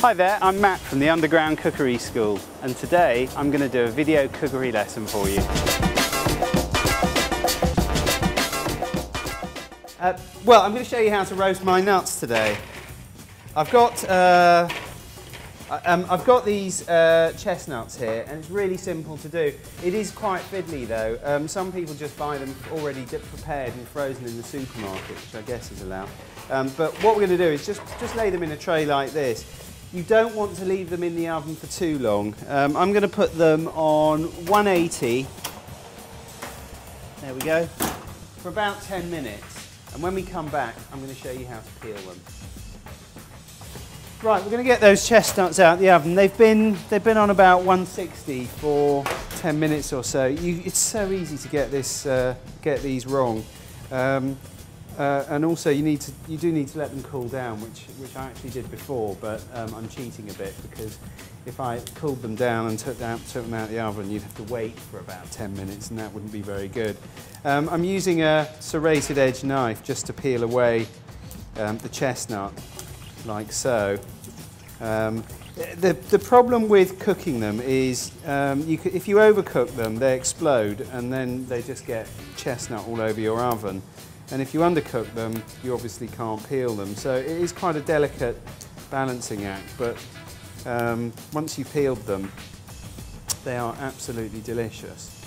Hi there, I'm Matt from the Underground Cookery School and today I'm going to do a video cookery lesson for you. Uh, well, I'm going to show you how to roast my nuts today. I've got, uh, um, I've got these uh, chestnuts here and it's really simple to do. It is quite fiddly though. Um, some people just buy them already prepared and frozen in the supermarket, which I guess is allowed. Um, but what we're going to do is just, just lay them in a tray like this. You don't want to leave them in the oven for too long. Um, I'm going to put them on 180. There we go. For about 10 minutes. And when we come back, I'm going to show you how to peel them. Right, we're going to get those chestnuts out of the oven. They've been, they've been on about 160 for 10 minutes or so. You, it's so easy to get, this, uh, get these wrong. Um, uh, and also you need to you do need to let them cool down, which which I actually did before, but um, I'm cheating a bit because if I cooled them down and took them, took them out of the oven, you'd have to wait for about 10 minutes, and that wouldn't be very good. Um, I'm using a serrated edge knife just to peel away um, the chestnut, like so. Um, the, the problem with cooking them is um, you if you overcook them, they explode and then they just get chestnut all over your oven. And if you undercook them, you obviously can't peel them. So it is quite a delicate balancing act, but um, once you've peeled them, they are absolutely delicious.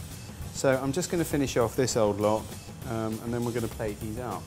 So I'm just going to finish off this old lot, um, and then we're going to plate these up.